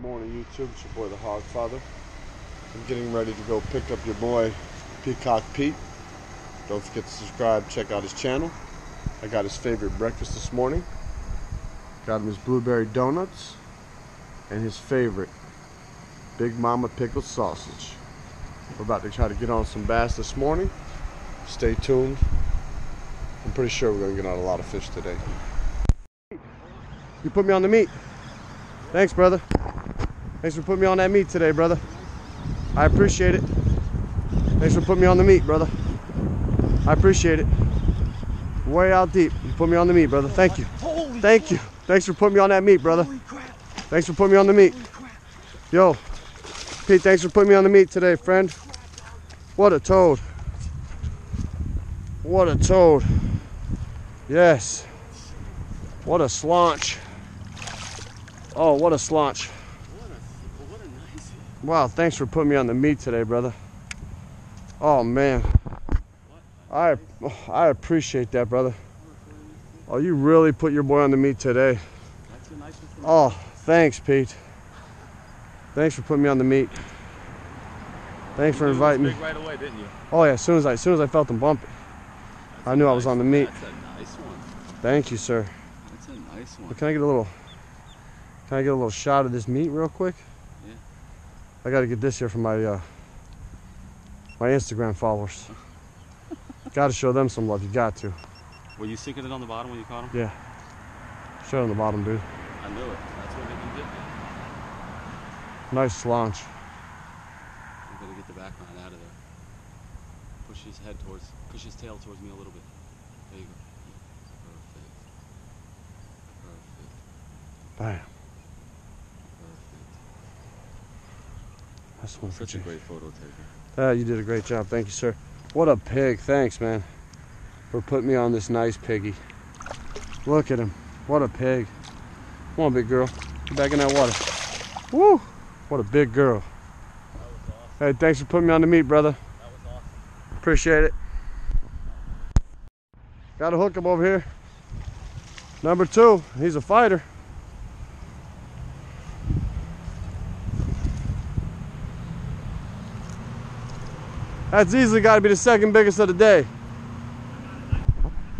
Morning YouTube, it's your boy the Hawgfather. I'm getting ready to go pick up your boy Peacock Pete. Don't forget to subscribe, check out his channel. I got his favorite breakfast this morning. Got him his blueberry donuts and his favorite Big Mama pickled sausage. We're about to try to get on some bass this morning. Stay tuned. I'm pretty sure we're gonna get on a lot of fish today. You put me on the meat. Thanks, brother. Thanks for putting me on that meat today, brother. I appreciate it. Thanks for putting me on the meat, brother. I appreciate it. Way out deep. You put me on the meat, brother. Thank you. Thank you. Thanks for putting me on that meat, brother. Thanks for putting me on the meat. Yo, Pete, thanks for putting me on the meat today, friend. What a toad. What a toad. Yes. What a slaunch. Oh, what a slaunch. What a, what a nice Wow, thanks for putting me on the meat today, brother. Oh man, I I appreciate that, brother. Oh, you really put your boy on the meat today. That's a nice one. Oh, thanks, Pete. Thanks for putting me on the meat. Thanks for inviting me. Right away, didn't you? Oh yeah, as soon as I as soon as I felt them bump, I knew I was on the meat. That's a nice one. Thank you, sir. That's a nice one. But can I get a little? Can I get a little shot of this meat real quick? I got to get this here for my uh, my Instagram followers. got to show them some love. You got to. Were you sinking it on the bottom when you caught him? Yeah. Show them the bottom, dude. I knew it. That's what made you get me. Nice launch. I'm gonna get the back line out of there. Push his head towards, push his tail towards me a little bit. There you go. Perfect. Perfect. Bam. Perfect. That's one Such a great photo taker. Ah, you did a great job. Thank you, sir. What a pig. Thanks, man, for putting me on this nice piggy. Look at him. What a pig. Come on, big girl. Get back in that water. Woo! What a big girl. That was awesome. Hey, thanks for putting me on the meat, brother. That was awesome. Appreciate it. Got a hook him over here. Number two. He's a fighter. That's easily got to be the second biggest of the day.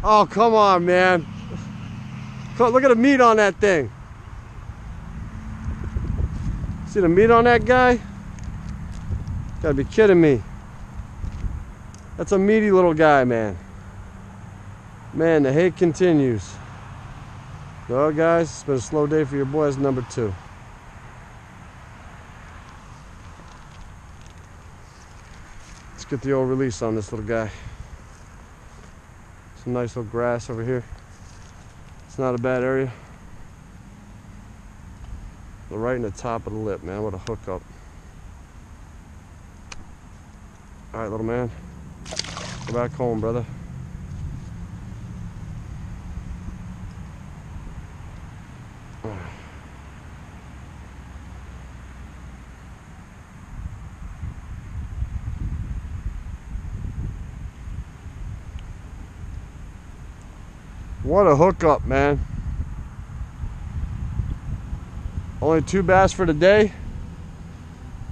Oh, come on, man. Look at the meat on that thing. See the meat on that guy? Gotta be kidding me. That's a meaty little guy, man. Man, the hate continues. Well, guys, it's been a slow day for your boys, number two. Get the old release on this little guy. Some nice little grass over here. It's not a bad area. They're right in the top of the lip, man. What a hookup. All right, little man. Go back home, brother. What a hookup, man. Only two bass for today,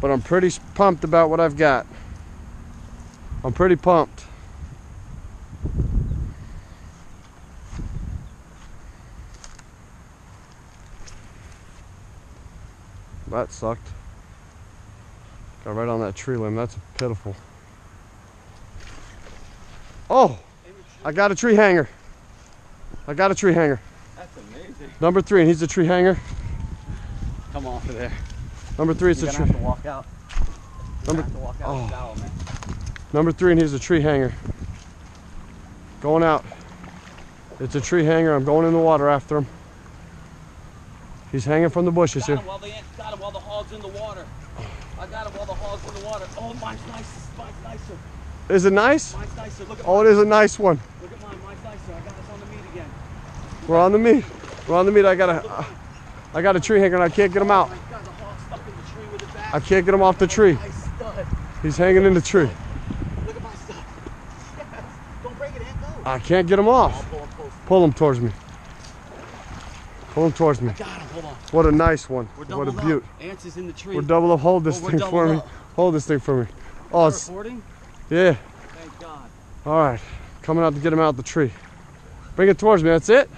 but I'm pretty pumped about what I've got. I'm pretty pumped. That sucked. Got right on that tree limb. That's pitiful. Oh, I got a tree hanger. I got a tree hanger. That's amazing. Number three, and he's a tree hanger. Come off of there. Number three, it's You're a tree. have to walk out. You're Number- gonna walk out oh. Number three, and he's a tree hanger. Going out. It's a tree hanger. I'm going in the water after him. He's hanging from the bushes Got here. while the got him while the hog's in the water. I got him while the hog's in the water. Oh, mine's nice. Mine's nicer. Is it nice? Mine's nicer. Look at Oh, mine. it is a nice one. Look at mine. Mine's nicer. I got us on the meat again. We're on the meat. We're on the meat. I got a, I got a tree hanger and I can't get him out. My God, the hog's stuck in the tree with it back. I can't get him off the tree. He's hanging in the tree. Look at my stuff. Don't break it in. Go. I can't get him off. pull him close. Pull him towards me. Pull him towards me. Got him. hold on. What a nice one. What a beaut. Ants is in the tree. We're double up. Hold this thing for me. Hold this thing for me. Oh, it's, yeah. Thank God. All right. Coming out to get him out of the tree. Bring it towards me. That's it?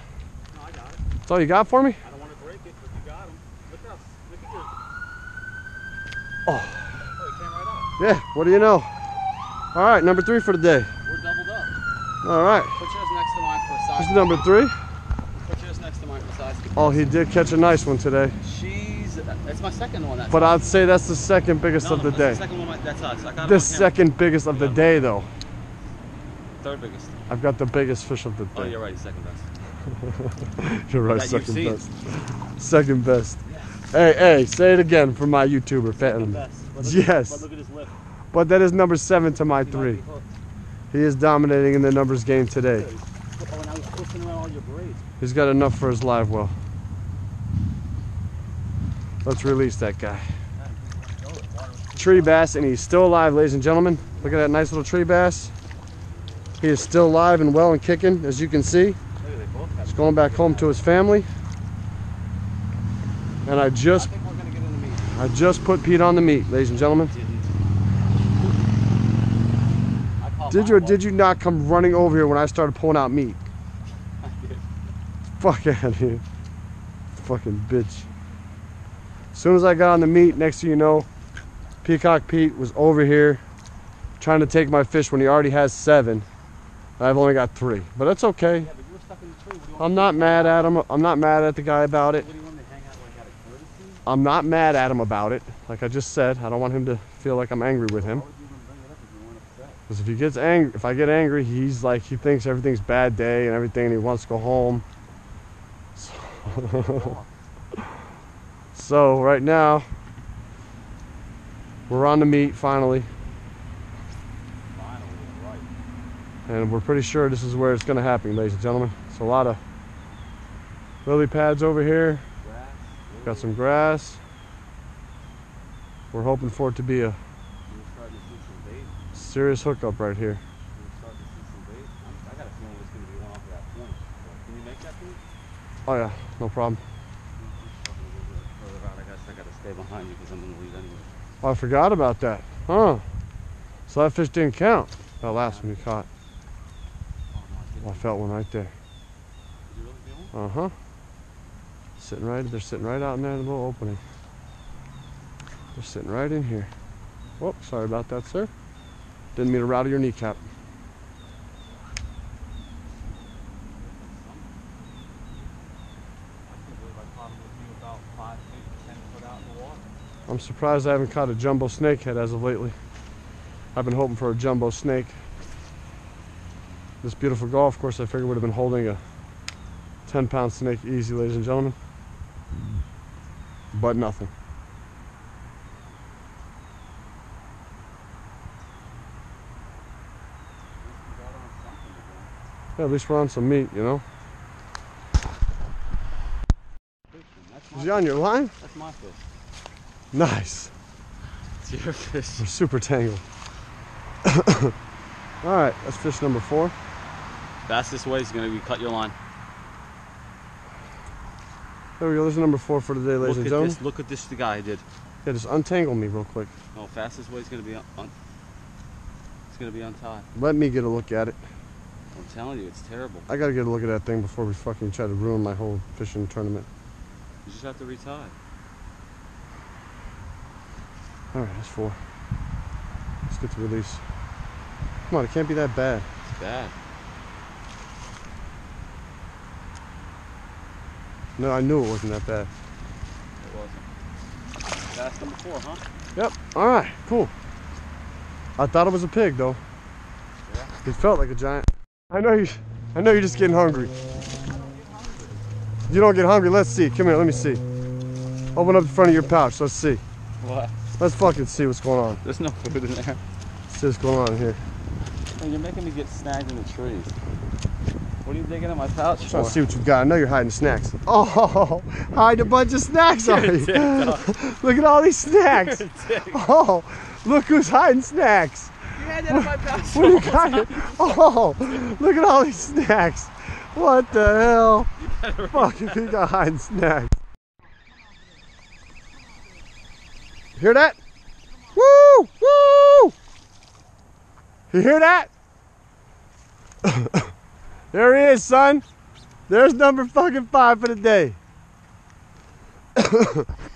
No, I got it. That's all you got for me? I don't want to break it, but you got him. Look us. Look at yours. Oh. Oh, he came right out. Yeah. What do you know? All right. Number three for the day. We're doubled up. All right. Put yours next to mine for a This size. is number three. Put yours next to mine for size. Oh, he did catch a nice one today. She's. That's my second one. That's But I'd say that's the second biggest no, of the day. The second one. That's us. I got The second biggest of the day, though. Third biggest. I've got the biggest fish of the oh, day. Oh, you're right. Second best. You're right, second best. Second best. Hey, hey, say it again for my YouTuber. But Yes. But look at his lip. But that is number seven to my He three. He is dominating in the numbers game today. Oh, now he's twisting around all your braids. He's got enough for his live well. Let's release that guy. Tree bass, and he's still alive, ladies and gentlemen. Look at that nice little tree bass. He is still alive and well and kicking, as you can see. Look, they both have. He's going back home to his family. And I I just think we're gonna get in meat. I just put Pete on the meat, ladies and gentlemen. I Did you or did you not come running over here when I started pulling out meat? I. Fuck out of here. Fucking bitch. As soon as I got on the meat, next thing you know, Peacock Pete was over here trying to take my fish when he already has seven. I've only got three. But that's okay. I'm not mad at him. I'm not mad at the guy about it. I'm not mad at him about it. Like I just said, I don't want him to feel like I'm angry with him. Because if he gets angry, if I get angry, he's like he thinks everything's bad day and everything, and he wants to go home. So, so right now, we're on the meat Finally, right. And we're pretty sure this is where it's going to happen, ladies and gentlemen. It's a lot of lily pads over here. Got some grass. We're hoping for it to be a serious hookup right here. Oh yeah, no problem. Oh, I forgot about that. Huh. So that fish didn't count. That last one you caught. Oh, I. Oh, felt one right there. Really feel one? Uh huh. Sitting right, they're sitting right out in there in the little opening. They're sitting right in here. Whoop, sorry about that, sir. Didn't mean to rattle your kneecap. I'm surprised I haven't caught a jumbo snakehead as of lately. I've been hoping for a jumbo snake. This beautiful golf course, I figured would have been holding a 10 pound snake easy, ladies and gentlemen. But nothing. We got on something again. Yeah, at least we're on some meat, you know? Is he on your line? that's my fish. Nice. It's your fish. We're super tangled. All right, that's fish number four. Fastest way is going to be cut your line. There we go. There's number four for today, ladies Look and gentlemen. this. Look at this. The guy did. Yeah, just untangle me real quick. Oh, fastest way is going to be on. on it's going to be untied. Let me get a look at it. I'm telling you, it's terrible. I gotta get a look at that thing before we fucking try to ruin my whole fishing tournament. You just have to retie. All right, that's four. Let's get the release. Come on, it can't be that bad. It's bad. No, I knew it wasn't that bad. It wasn't. Fast number four, huh? Yep. All right, cool. I thought it was a pig though. Yeah. It felt like a giant. I know you. I know you're just getting hungry. You don't get hungry. Let's see. Come here. Let me see. Open up the front of your pouch. Let's see. What? Let's fucking see what's going on. There's no food in there. See what's going on here. Man, you're making me get snagged in the trees. What are you digging in my pouch Trying for? to see what you've got. I know you're hiding snacks. Oh, hide a bunch of snacks, are you? Look at all these snacks. Oh, look who's hiding snacks. You had that in my pouch. What do you got? Oh, look at all these snacks. What the hell? Fucking think I hiding snacks. Hear that? Woo! Woo! You hear that? There he is, son. There's number fucking five for the day.